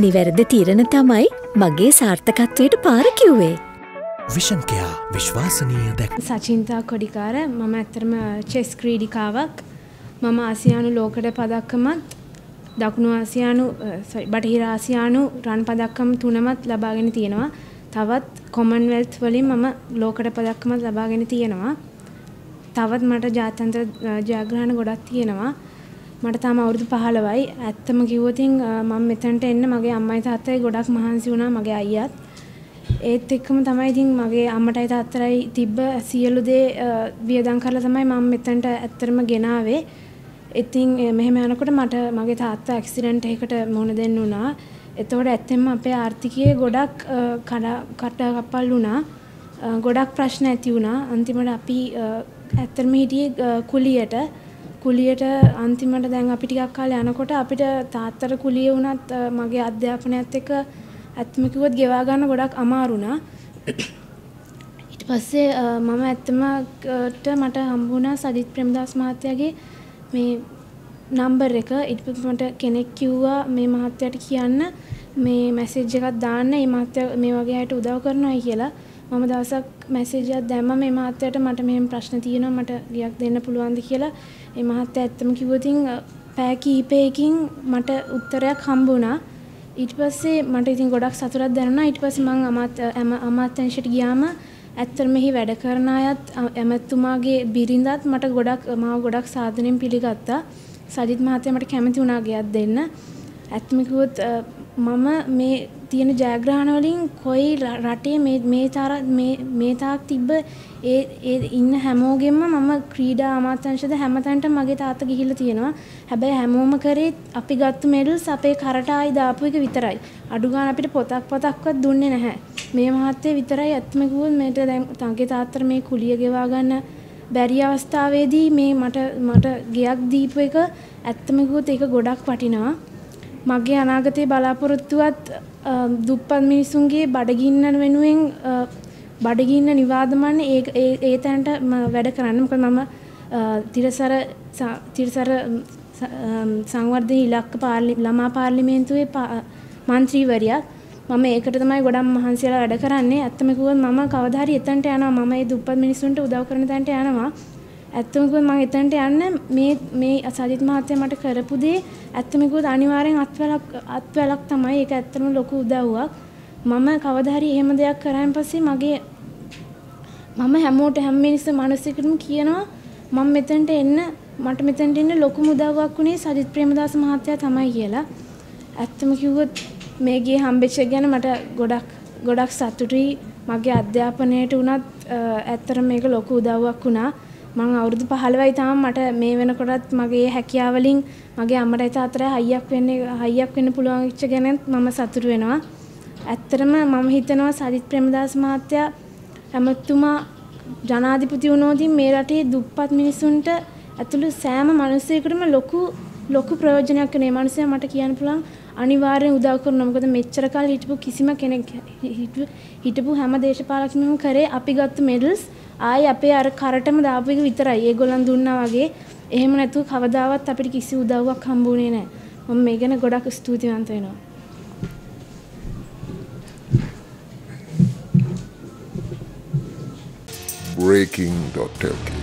නිවැරදි තීරණ තමයි මගේ සාර්ථකත්වයට පාරකිව්වේ. විෂන්කයා විශ්වාසනීය දැක් සචින්තා කොඩිකාර මම ඇත්තරම චෙස් ක්‍රීඩිකාවක්. මම ආසියානු ලෝකඩ පදක්කමත් දකුණු ආසියානු බටහිර ආසියානු රන් පදක්කම් තුනමත් ලබාගෙන තියෙනවා. තවත් කොමන්වෙල්ත් වලින් මම ලෝකඩ පදක්කමත් ලබාගෙන තියෙනවා. තවත් මට ජාතන්ත්‍ර ජයග්‍රහණ ගොඩක් තියෙනවා මට තාම අවුරුදු 15යි ඇත්තම කිව්වොතින් මම මෙතනට එන්න මගේ අම්මයි තාත්තයි ගොඩක් මහන්සි වුණා මගේ අයියාත් ඒත් එක්කම තමයි ඉතින් මගේ අම්මටයි තාත්තටයි තිබ්බ සියලු දේ වියදම් කරලා තමයි මම මෙතනට ඇත්තටම ගෙනාවේ. ඉතින් මෙහෙම යනකොට මට මගේ තාත්තා ඇක්සිඩන්ට් එකකට මුහුණ දෙන්න වුණා. එතකොට ඇත්තෙන්ම අපේ ආර්ථිකය ගොඩක් කට කපල් වුණා. ගොඩක් ප්‍රශ්න ඇති වුණා. අන්තිමට අපි ඇත්තටම හිටියේ කුලියට කුලියට අන්තිමට දැන් අපි ටිකක් කාලේ යනකොට අපිට තාත්තට කුලිය වුණත් මගේ අධ්‍යාපනයත් එක්ක ඇත්තම කිව්වොත් ගෙවා ගන්න ගොඩක් අමාරු වුණා. ඊට පස්සේ මම ඇත්තමට මට හම්බුණා සජිත් ප්‍රේමදාස් මහත්තයාගේ මේ නම්බර් එක ඊට පස්සේ මට කෙනෙක් කිව්වා මේ මහත්තයාට කියන්න මේ මැසේජ් එකක් දාන්න මේ මහත්තයා මේ වගේ අයට උදව් කරනවායි කියලා. මම දවසක් මැසේජ් එකක් දැම්මා මේ මහත්තයාට මට මෙහෙම ප්‍රශ්න තියෙනවා මට ගියක් දෙන්න පුළුවන්ද කියලා. ඒ මහත්තයා ඇත්තම කිව්වොතින් පෑ කීපයකින් මට උත්තරයක් හම්බුණා. ඊට පස්සේ මට ඉතින් ගොඩක් සතුටක් දැනුණා. ඊට පස්සේ මම අමාත්‍ය අමාත්‍යංශයට ගියාම ඇත්තට මෙහි වැඩ කරන අයත් ඇමතුමාගේ බිරිඳත් මට ගොඩක් මාව ගොඩක් සාදරයෙන් පිළිගත්තා. සජිත් මහත්තයා මට කැමති වුණා ගියක් දෙන්න. ඇත්තම කිව්වොත් මම මේ තියෙන ජයග්‍රහණ වලින් කොයි රටේ මේ මේ තර මේ මේ තාක් තිබ්බ ඒ ඒ ඉන්න හැමෝගෙම මම ක්‍රීඩා අමාත්‍යංශද හැමතැනට මගේ තාත්තා ගිහිල්ලා තියෙනවා. හැබැයි හැමෝම කරේ අපි ගත්ත මෙඩල්ස් අපේ කරට ආයි දාපු එක විතරයි. අඩු ගන්න අපිට පොතක් පතක්වත් දුන්නේ නැහැ. මේ මහත්තයා විතරයි ඇත්තම කිව්වොත් මේට දැන් තගේ තාත්තට මේ කුලිය ගෙවා ගන්න බැරි අවස්ථාවේදී මේ මට මට ගෙයක් දීපු එක ඇත්තම කිව්වොත් ඒක ගොඩක් වටිනවා. මගේ අනාගතයේ බලාපොරොත්තුවත් දුප්පත් මිනිසුන්ගේ බඩගින්න වෙනුවෙන් බඩගින්න නිවාදමන්න ඒ ඒ තැනට වැඩ කරන්න. මොකද මම තිරසර තිරසර සංවර්ධන ඉලක්ක පාර්ලි ළමා පාර්ලිමේන්තුවේ මන්ත්‍රීවරයක් මම ඒකට තමයි ගොඩක් මහන්සියලා වැඩ කරන්නේ. ඇත්තම කිව්වොත් මම කවදා හරි එතනට යනවා. මම මේ දුප්පත් මිනිසුන්ට උදව් කරන තැනට යනවා. ඇත්තම කිව්වොත් මම එතනට යන්න මේ මේ සජිත් මහත්තයා මට කරපු දේ ඇත්තම කිව්වොත් අනිවාර්යෙන් අත්වැලක් අත්වැලක් තමයි. ඒක ඇත්තම ලොකු උදව්වක්. මම කවදා හරි එහෙම දෙයක් කරාන් පස්සේ මගේ මම හැමෝට හැම මිනිස්සු මිනිස්සුකටම කියනවා මම මෙතනට එන්න මට මෙතනට එන්න ලොකුම උදව්වක් උනේ සජිත් ප්‍රේමදාස මහත්තයා තමයි කියලා. ඇත්තම කිව්වොත් මේ ගියේ හම්බෙච්ච ගැන මට ගොඩක් ගොඩක් සතුටුයි. මගේ අධ්‍යාපනයට උනත් ඇත්තට මේක ලොකු උදව්වක් වුණා. මං අවුරුදු 15යි තාම මට මේ වෙනකොටත් මගේ හැකියාවලින් මගේ අම්මටයි තාත්තටයි හයියක් වෙන්න හයියක් වෙන්න පුළුවන් වෙච්ච ගැන මම සතුටු වෙනවා. ඇත්තටම මම හිතනවා සජිත් ප්‍රේමදාස මහත්තයා ඇමතුමා ජනාධිපති වුණොත් මේ රටේ දුප්පත් මිනිසුන්ට ඇතුළු සෑම මිනිසෙකුටම ලොකු ලොකු ප්‍රයෝජනයක් වෙන මේ මිනිස්සයා මට කියන්න පුළුවන් අනිවාර්යෙන් උදව් කරනවා. මොකද මෙච්චර කල් හිටපු කිසිම කෙනෙක් හිටපු හැම දේශපාලකයෙක්ම කරේ අපි ගත්ත මෙඩල්ස් ආයේ අපේ අර කරටම දාපු එක විතරයි. ඒගොල්ලන් දුන්නා වගේ. එහෙම නැතුව කවදාවත් අපිට කිසි උදව්වක් හම්බුනේ නැහැ. මම මේ ගැන ගොඩක් ස්තුතිවන්ත වෙනවා. breaking.lk